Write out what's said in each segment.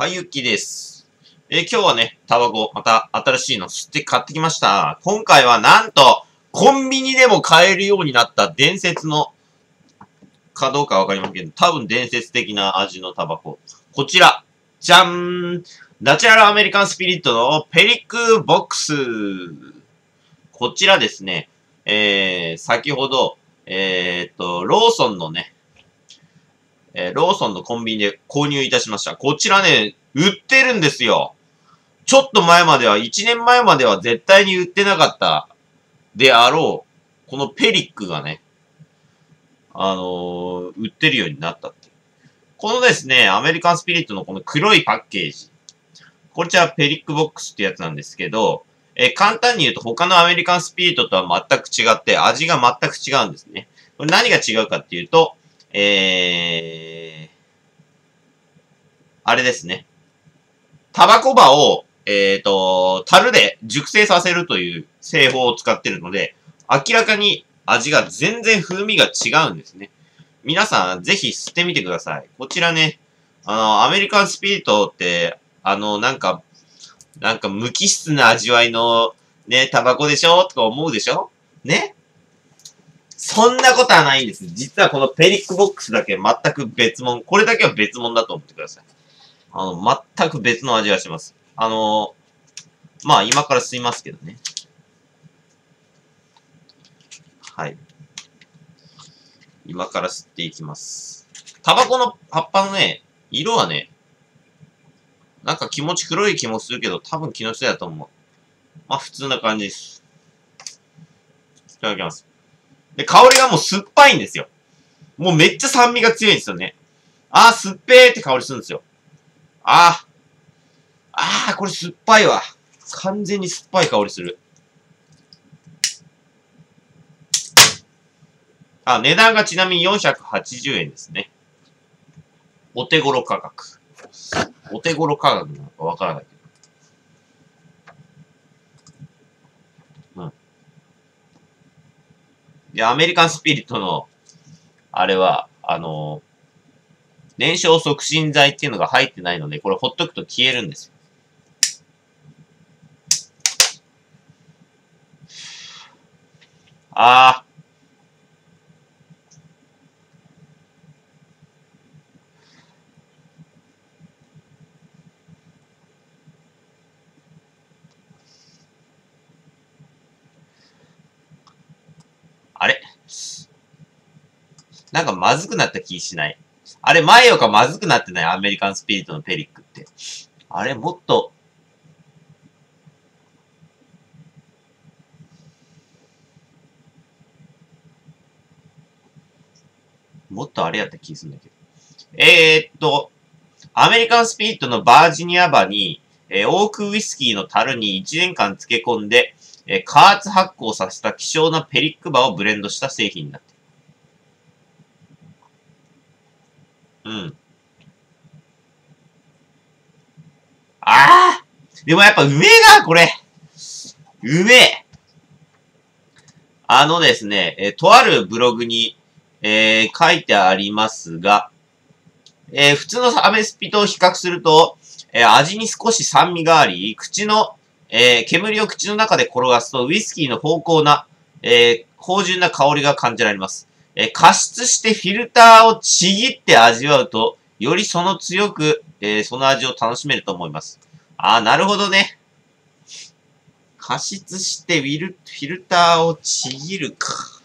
はい、ゆっきーです。えー今日はね、タバコ、また新しいの吸って買ってきました。今回はなんと、コンビニでも買えるようになった伝説の、かどうかわかりませんけど、多分伝説的な味のタバコ。こちら、じゃんナチュラルアメリカンスピリットのペリックボックス。こちらですね、えー、先ほど、えーっと、ローソンのね、えーローソンのコンビニで購入いたしました。こちらね、売ってるんですよ。ちょっと前までは、1年前までは絶対に売ってなかったであろう、このペリックがね、あのー売ってるようになったって。このですね、アメリカンスピリットのこの黒いパッケージ。こちらペリックボックスってやつなんですけど、え簡単に言うと他のアメリカンスピリットとは全く違って味が全く違うんですね。これ何が違うかっていうと、えー、あれですね。タバコ葉を、えっ、と、樽で熟成させるという製法を使ってるので、明らかに味が全然風味が違うんですね。皆さん、ぜひ吸ってみてください。こちらね、あの、アメリカンスピリットって、あの、なんか、なんか無機質な味わいの、ね、タバコでしょとか思うでしょ？ね？そんなことはないんです。実はこのペリックボックスだけ全く別物。これだけは別物だと思ってください。あの、全く別の味がします。あの、まあ今から吸いますけどね。はい。今から吸っていきます。タバコの葉っぱのね、色はね、なんか気持ち黒い気もするけど、多分気のせいだと思う。まあ普通な感じです。いただきます。で、香りがもう酸っぱいんですよ。もうめっちゃ酸味が強いんですよね。あー、酸っぺーって香りするんですよ。あー。あー、これ酸っぱいわ。完全に酸っぱい香りする。あ、値段がちなみに480円ですね。お手頃価格。お手頃価格なのかわからないけど。うん。で、アメリカンスピリットの、あれは、あの燃焼促進剤っていうのが入ってないので、これほっとくと消えるんですよ。あー。あれ？なんかまずくなった気しない？あれ、前よかまずくなってない？アメリカンスピリットのペリックって。あれ、もっと、もっとあれやった気するんだけど。えー、っと、アメリカンスピリットのバージニアバに、えーオークウイスキーの樽に1年間漬け込んで、えー加圧発酵させた希少なペリックバをブレンドした製品になってうん。ああでもやっぱうめえな、これ。うめえ。あのですね、えーとあるブログに、えー書いてありますが、えー普通のアメスピと比較すると、えー味に少し酸味があり、口の、えー煙を口の中で転がすと、ウイスキーの芳香な、えー芳醇な香りが感じられます。え加湿してフィルターをちぎって味わうと、よりその強く、えーその味を楽しめると思います。ああ、なるほどね。加湿してウィル、フィルターをちぎるか。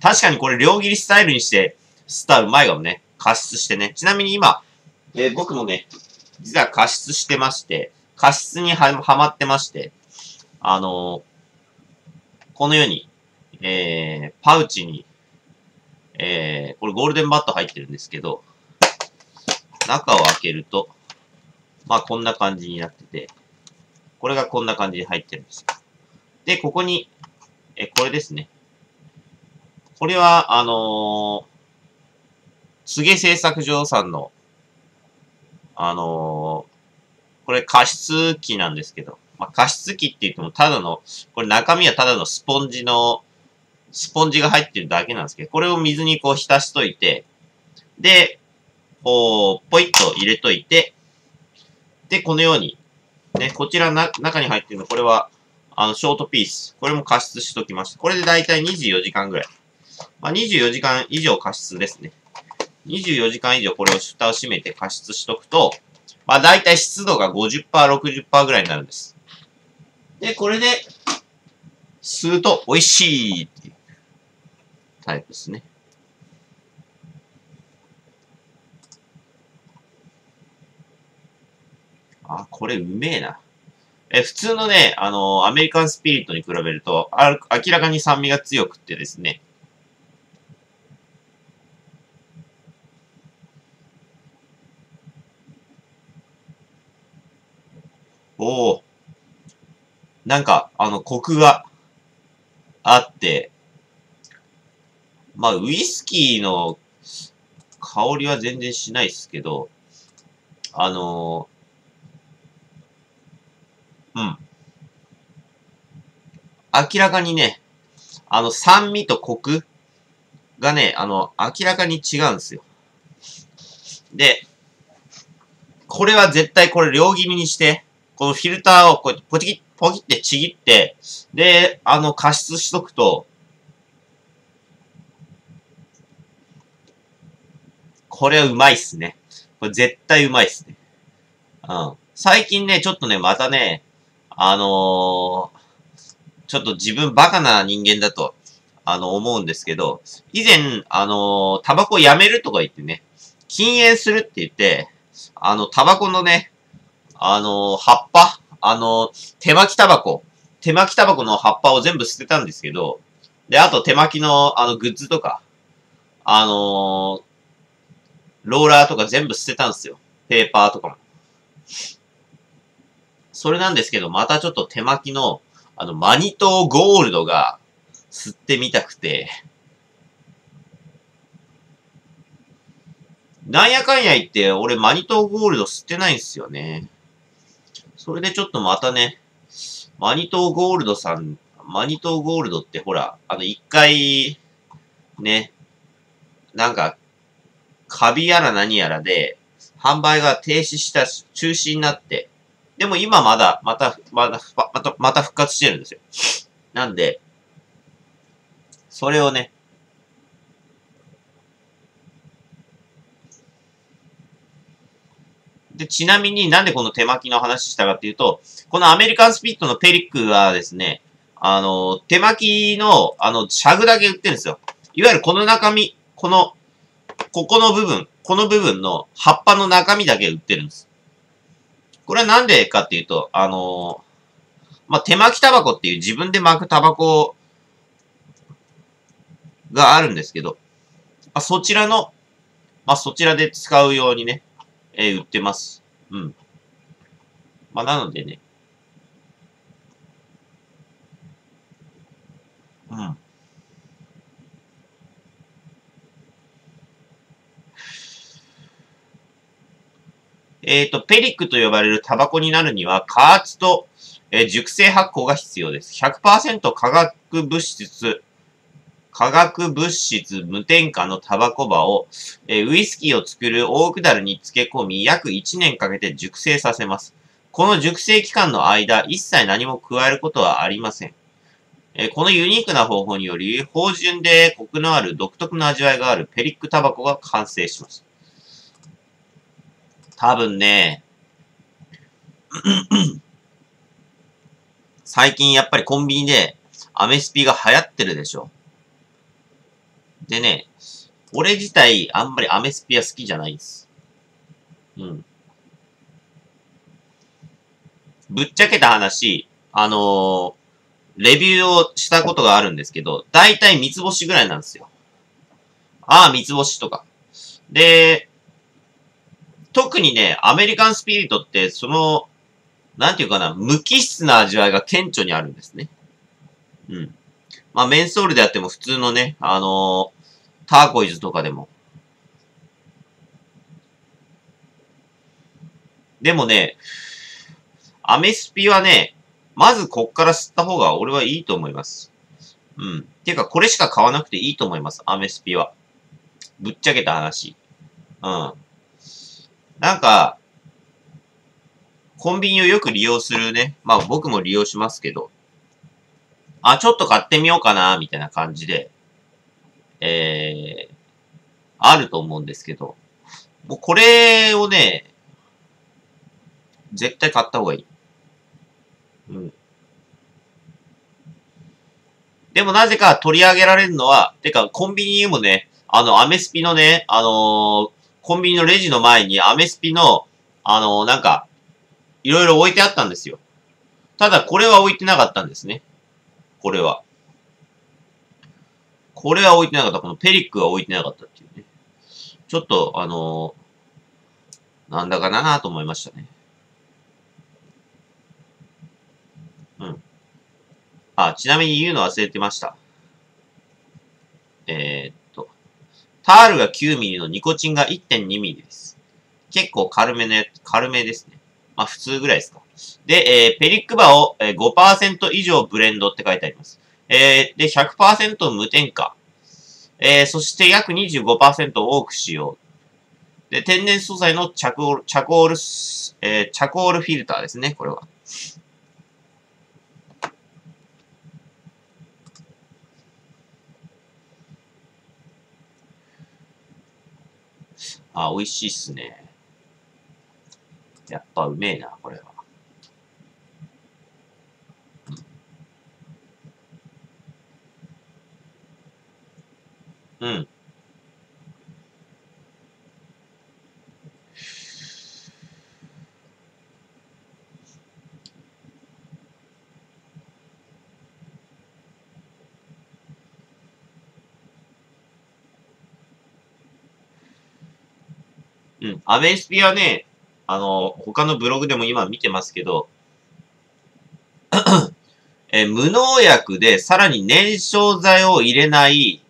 確かにこれ両切りスタイルにして、スターうまいかもね。加湿してね。ちなみに今、えー僕もね、実は加湿してまして、加湿にははまってまして、あのーこのように、えー、パウチに、えー、これゴールデンバット入ってるんですけど、中を開けると、まあこんな感じになってて、これがこんな感じに入ってるんですよ。で、ここに、え、これですね。これは、あのー、柘植製作所さんの、あのー、これ加湿器なんですけど、まあ、加湿器って言ってもただの、これ中身はただのスポンジの、スポンジが入ってるだけなんですけど、これを水にこう浸しといて、で、こう、ポイッと入れといて、で、このように、ね、こちらな、中に入ってるの、これは、あの、ショートピース。これも加湿しときました。これでだいたい24時間ぐらい。まあ、24時間以上加湿ですね。24時間以上これを蓋を閉めて加湿しとくと、まあ、だいたい湿度が50%、60%ぐらいになるんです。で、これで、吸うと美味しいっていうタイプですね。あ、これうめえな。え、普通のね、あのー、アメリカンスピリットに比べると、あ明らかに酸味が強くってですね。おお。なんか、あの、コクがあって、まあ、ウイスキーの香りは全然しないですけど、あのー、うん。明らかにね、あの、酸味とコクがね、あの、明らかに違うんですよ。で、これは絶対これ両切りにして、このフィルターをこうやってポキッ、ポキってちぎって、で、あの、加湿しとくと、これはうまいっすね。これ絶対うまいっすね。うん。最近ね、ちょっとね、またね、あのー、ちょっと自分バカな人間だと、あの、思うんですけど、以前、あのー、タバコやめるとか言ってね、禁煙するって言って、あの、タバコのね、あの、葉っぱ？あの、手巻きタバコ。手巻きタバコの葉っぱを全部捨てたんですけど、で、あと手巻きの、あの、グッズとか、あのローラーとか全部捨てたんですよ。ペーパーとかも。それなんですけど、またちょっと手巻きの、あの、マニトーゴールドが吸ってみたくて、なんやかんや言って、俺マニトーゴールド吸ってないんすよね。それでちょっとまたね、マニトーゴールドさん、マニトーゴールドってほら、あの一回、ね、なんか、カビやら何やらで、販売が停止した、中止になって、でも今まだ、また、まだ、また、また復活してるんですよ。なんで、それをね、で、ちなみになんでこの手巻きの話したかっていうと、このアメリカンスピットのペリックはですね、あの、手巻きの、あの、シャグだけ売ってるんですよ。いわゆるこの中身、この、ここの部分、この部分の葉っぱの中身だけ売ってるんです。これはなんでかっていうと、あのまあ、手巻きタバコっていう自分で巻くタバコがあるんですけど、まあ、そちらの、まあ、そちらで使うようにね、えー、売ってます。うん。まあ、なのでね。うん。えっ、ー、と、ペリックと呼ばれるタバコになるには、加圧と、えー、熟成発酵が必要です。100%化学物質化学物質無添加のタバコ葉を、えウイスキーを作るオークダルに漬け込み、約1年かけて熟成させます。この熟成期間の間、一切何も加えることはありません。えこのユニークな方法により、芳醇でコクのある独特の味わいがあるペリックタバコが完成します。多分ね、最近やっぱりコンビニでアメスピが流行ってるでしょ。でね、俺自体あんまりアメスピア好きじゃないです。うん。ぶっちゃけた話、あのー、レビューをしたことがあるんですけど、だいたい三つ星ぐらいなんですよ。ああ、三つ星とか。で、特にね、アメリカンスピリットって、その、なんていうかな、無機質な味わいが顕著にあるんですね。うん。まあ、メンソールであっても普通のね、あのターコイズとかでも。でもね、アメスピはね、まずこっから吸った方が俺はいいと思います。うん。てか、これしか買わなくていいと思います、アメスピは。ぶっちゃけた話。うん。なんか、コンビニをよく利用するね。まあ僕も利用しますけど。あ、ちょっと買ってみようかな、みたいな感じで。えー、あると思うんですけど。もうこれをね、絶対買った方がいい。うん。でもなぜか取り上げられるのは、てかコンビニにもね、あの、アメスピのね、あのー、コンビニのレジの前にアメスピの、あのー、なんか、いろいろ置いてあったんですよ。ただ、これは置いてなかったんですね。これは。これは置いてなかった。このペリックは置いてなかったっていうね。ちょっと、あのー、なんだかなと思いましたね。うん。あ、ちなみに言うの忘れてました。えー、っと、タールが9ミリのニコチンが1.2ミリです。結構軽めのや軽めですね。まあ普通ぐらいですか。で、えー、ペリックバを5%以上ブレンドって書いてあります。えー、で、100%無添加。えー、そして約25%多く使用。で、天然素材のチャコール、チャコール、えー、チャコールフィルターですね、これは。あ、美味しいっすね。やっぱうめえな、これは。うん。うん。アメスピはね、あの、他のブログでも今見てますけど、え無農薬でさらに燃焼剤を入れない、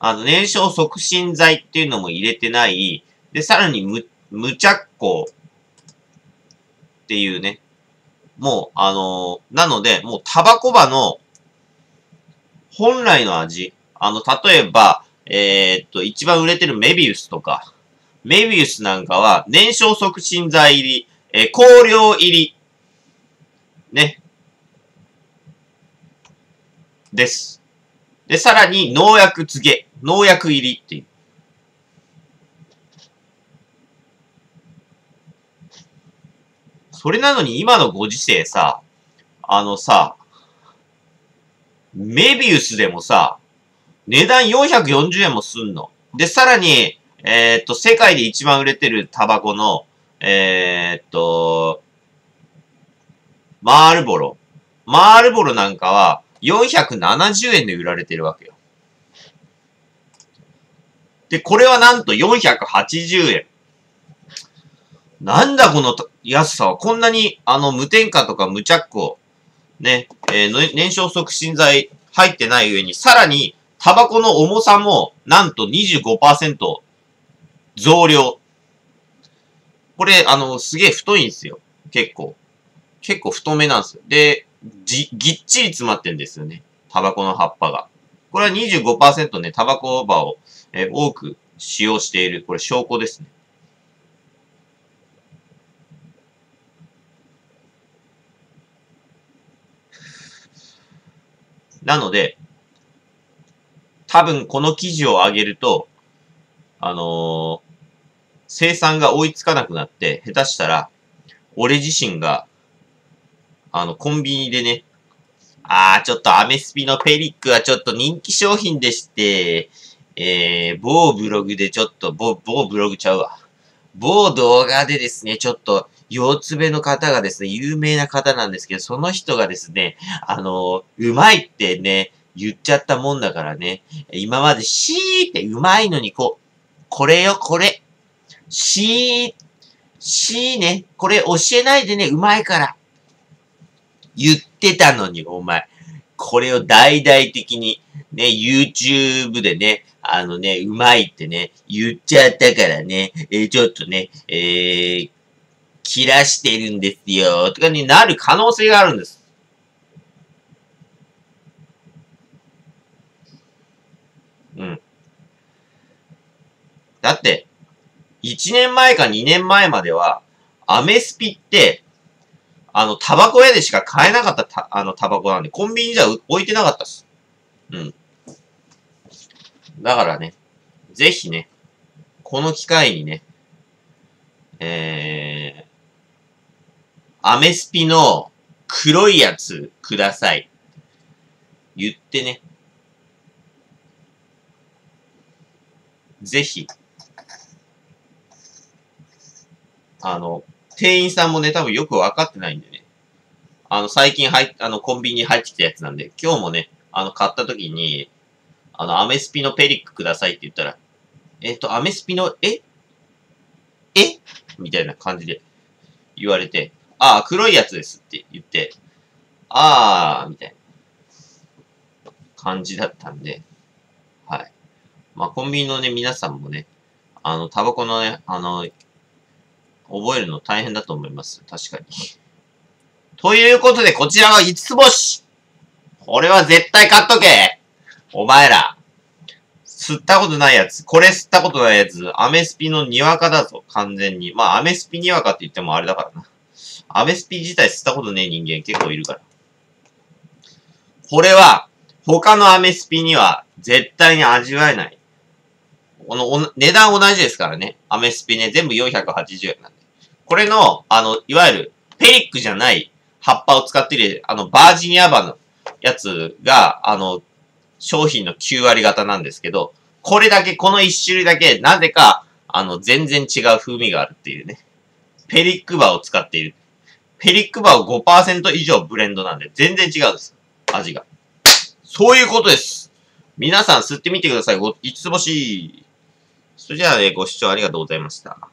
あの、燃焼促進剤っていうのも入れてない、で、さらに無、無着香っていうね。もう、あのー、なので、もうタバコ葉の本来の味。あの、例えば、えー、っと、一番売れてるメビウスとか、メビウスなんかは燃焼促進剤入り、えー、香料入り、ね。です。で、さらに農薬付け、農薬入りっていう。それなのに今のご時世さ、あのさ、メビウスでもさ、値段440円もすんの。で、さらに、えー、っと、世界で一番売れてるタバコの、えー、っと、マールボロ。マールボロなんかは470円で売られてるわけよ。で、これはなんと480円。なんだこの安さは。こんなに、あの、無添加とか無着香、ね、えー、燃焼促進剤入ってない上に、さらに、タバコの重さも、なんと25%増量。これ、あの、すげえ太いんですよ。結構。結構太めなんですよ。で、じ、ぎっちり詰まってんですよね。タバコの葉っぱが。これは25%ね、タバコ葉を、えー、多く使用している、これ証拠ですね。なので、多分この記事を上げると、あのー、生産が追いつかなくなって、下手したら、俺自身が、あの、コンビニでね、あー、ちょっとアメスピのペリックはちょっと人気商品でして、えー、某ブログでちょっと、某、某ブログちゃうわ。某動画でですね、ちょっと、四つ目の方がですね、有名な方なんですけど、その人がですね、あのうまいってね、言っちゃったもんだからね、今までシーってうまいのにこう、これよ、これ。しー、しーね。これ教えないでね、うまいから。言ってたのに、お前。これを大々的に、ね、YouTube でね、あのね、うまいってね、言っちゃったからね、えー、ちょっとね、えー、切らしてるんですよ、とかになる可能性があるんです。うん。だって、1年前か2年前までは、アメスピって、あの、タバコ屋でしか買えなかったた、あの、タバコなんで、コンビニじゃ置いてなかったっす。うん。だからね、ぜひね、この機会にね、えー、アメスピの黒いやつください。言ってね。ぜひ、あの、店員さんもね、多分よくわかってないんでね。あの、最近入っ、あの、コンビニに入ってきたやつなんで、今日もね、あの、買った時に、あの、アメスピのペリックくださいって言ったら、えっ、と、アメスピの、え？え？みたいな感じで言われて、ああ、黒いやつですって言って、ああ、みたいな感じだったんで、はい。まあ、コンビニのね、皆さんもね、あの、タバコのね、あの、覚えるの大変だと思います。確かに。ということで、こちらは5つ星これは絶対買っとけお前ら。吸ったことないやつ。これ吸ったことないやつ。アメスピのにわかだぞ。完全に。まあ、アメスピにわかって言ってもあれだからな。アメスピ自体吸ったことねえ人間結構いるから。これは、他のアメスピには絶対に味わえない。このお値段同じですからね。アメスピね、全部480円なんで。これの、あの、いわゆる、ペリックじゃない葉っぱを使ってる、あの、バージニアバのやつが、あの、商品の9割型なんですけど、これだけ、この1種類だけ、なぜか、あの、全然違う風味があるっていうね。ペリックバを使っている。ペリックバーを5%以上ブレンドなんで、全然違うんです。味が。そういうことです。皆さん吸ってみてください。5つ星。それじゃあね、ご視聴ありがとうございました。